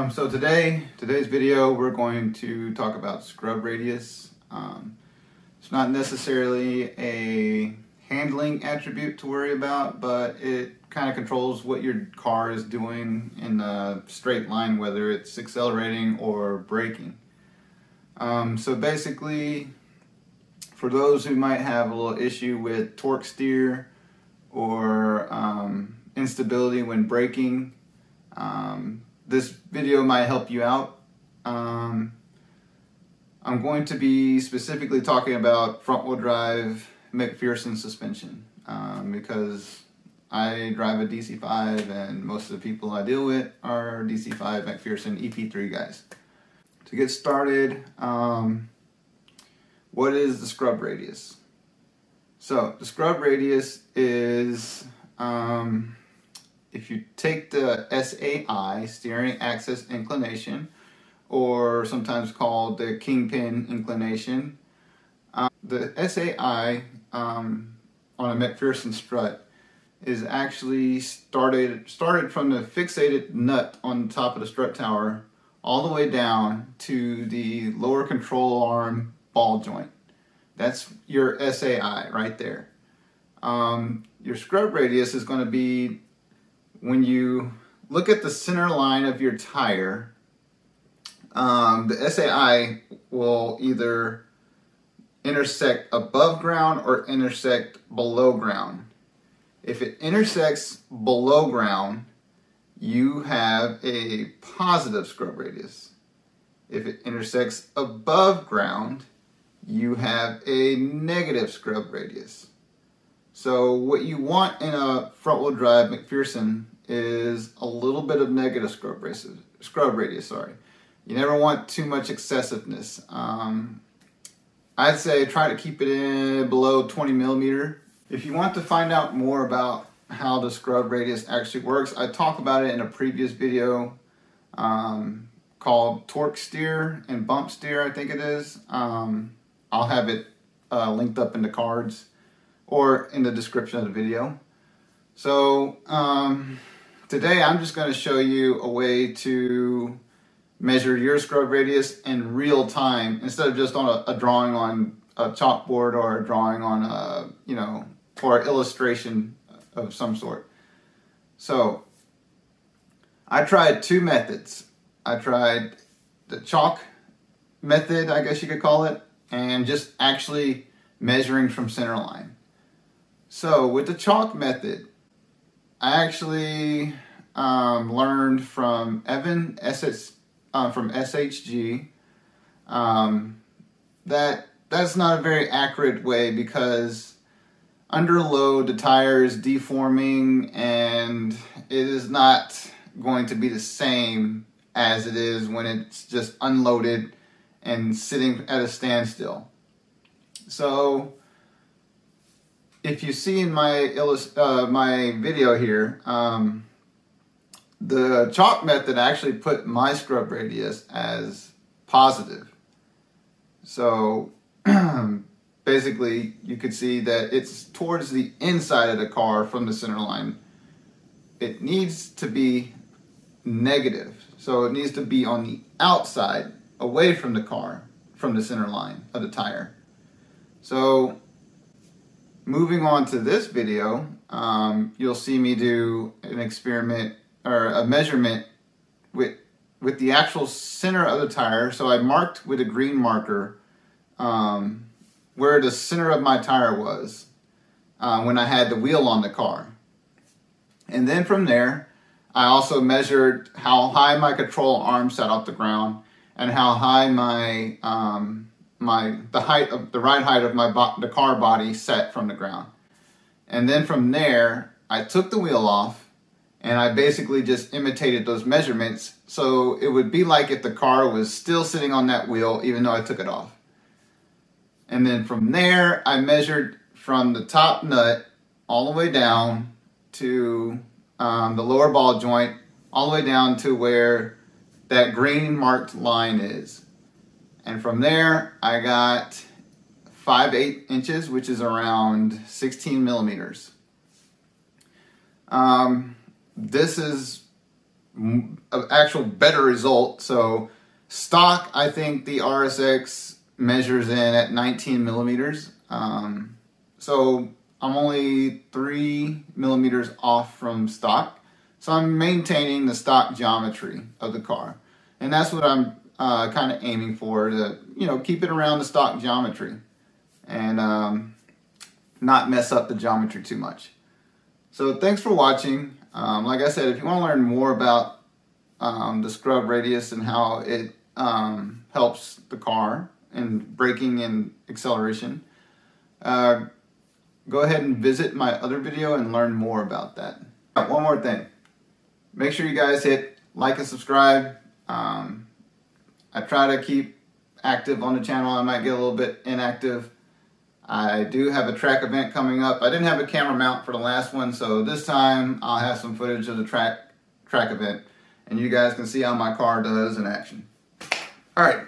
Um, so today, today's video, we're going to talk about scrub radius. Um, it's not necessarily a handling attribute to worry about, but it kind of controls what your car is doing in a straight line, whether it's accelerating or braking. Um, so basically, for those who might have a little issue with torque steer or um, instability when braking, um, this video might help you out. Um, I'm going to be specifically talking about front wheel drive MacPherson suspension um, because I drive a DC5 and most of the people I deal with are DC5 MacPherson EP3 guys. To get started, um, what is the scrub radius? So the scrub radius is um, if you take the SAI, steering axis inclination, or sometimes called the kingpin inclination, um, the SAI um, on a MacPherson strut is actually started started from the fixated nut on the top of the strut tower all the way down to the lower control arm ball joint. That's your SAI right there. Um, your scrub radius is going to be when you look at the center line of your tire, um, the SAI will either intersect above ground or intersect below ground. If it intersects below ground, you have a positive scrub radius. If it intersects above ground, you have a negative scrub radius. So what you want in a front wheel drive MacPherson is a little bit of negative scrub radius. Scrub radius, sorry. You never want too much excessiveness. Um, I'd say try to keep it in below 20 millimeter. If you want to find out more about how the scrub radius actually works, I talked about it in a previous video um, called torque steer and bump steer, I think it is. Um, I'll have it uh, linked up in the cards or in the description of the video. So um, today I'm just going to show you a way to measure your scrub radius in real time instead of just on a, a drawing on a chalkboard or a drawing on a, you know, or illustration of some sort. So I tried two methods. I tried the chalk method, I guess you could call it, and just actually measuring from center line. So with the chalk method, I actually um, learned from Evan SS, uh, from SHG um, that that's not a very accurate way because under load the tire is deforming and it is not going to be the same as it is when it's just unloaded and sitting at a standstill. So if you see in my uh, my video here, um, the chalk method actually put my scrub radius as positive. So basically you could see that it's towards the inside of the car from the center line. It needs to be negative. So it needs to be on the outside, away from the car, from the center line of the tire. So moving on to this video, um, you'll see me do an experiment or a measurement with with the actual center of the tire. So I marked with a green marker um, where the center of my tire was uh, when I had the wheel on the car. And then from there, I also measured how high my control arm sat off the ground and how high my um, my the height of the right height of my the car body set from the ground. And then from there, I took the wheel off and I basically just imitated those measurements so it would be like if the car was still sitting on that wheel even though I took it off. And then from there, I measured from the top nut all the way down to um, the lower ball joint, all the way down to where that green marked line is. And from there, I got 5 8 inches, which is around 16 millimeters. Um, this is an actual better result. So stock, I think the RSX measures in at 19 millimeters. Um, so I'm only three millimeters off from stock. So I'm maintaining the stock geometry of the car. And that's what I'm uh, kind of aiming for to, you know, keep it around the stock geometry and um, not mess up the geometry too much. So thanks for watching. Um, like I said, if you want to learn more about um, the scrub radius and how it um, helps the car in braking and acceleration, uh, go ahead and visit my other video and learn more about that. One more thing. Make sure you guys hit like and subscribe. Um, I try to keep active on the channel. I might get a little bit inactive. I do have a track event coming up. I didn't have a camera mount for the last one, so this time I'll have some footage of the track track event, and you guys can see how my car does in action. All right,